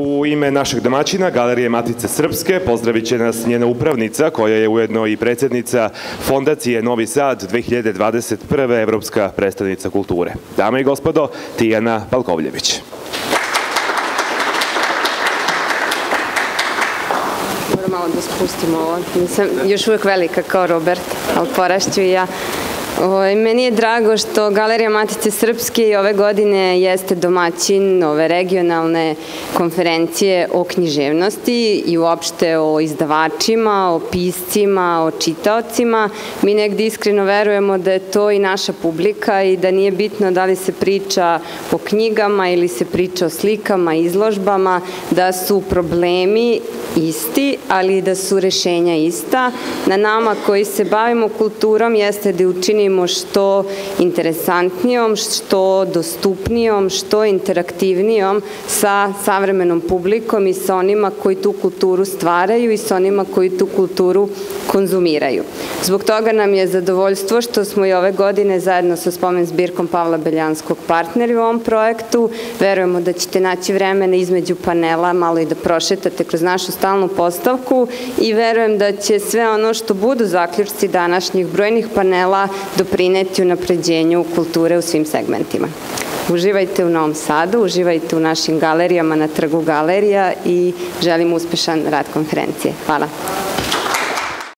U ime našeg domaćina, Galerije Matice Srpske, pozdravit će nas njena upravnica, koja je ujedno i predsednica Fondacije Novi Sad 2021. Evropska predstavnica kulture. Dame i gospodo, Tijana Palkovljević. Moram malo da spustim ovo. Nisam još uvek velika kao Robert, ali porašću i ja. Ovaj, meni je drago što Galerija Matice Srpske i ove godine jeste domaćin ove regionalne konferencije o književnosti i uopšte o izdavačima, o piscima, o čitaocima. Mi negde iskreno verujemo da je to i naša publika i da nije bitno da li se priča o knjigama ili se priča o slikama, izložbama, da su problemi isti, ali da su rešenja ista. Na nama koji se bavimo kulturom jeste da učinimo što interesantnijom, što dostupnijom, što interaktivnijom sa savremenom publikom i sa onima koji tu kulturu stvaraju i sa onima koji tu kulturu konzumiraju. Zbog toga nam je zadovoljstvo što smo i ove godine zajedno sa spomen zbirkom Pavla Beljanskog partneri u ovom projektu. Verujemo da ćete naći vremena između panela malo i da prošetate kroz našu stalnu postavku i verujem da će sve ono što budu zaključci današnjih brojnih panela doprineti u napređenju kulture u svim segmentima. Uživajte u Novom Sadu, uživajte u našim galerijama na trgu galerija i želim uspešan rad konferencije. Hvala.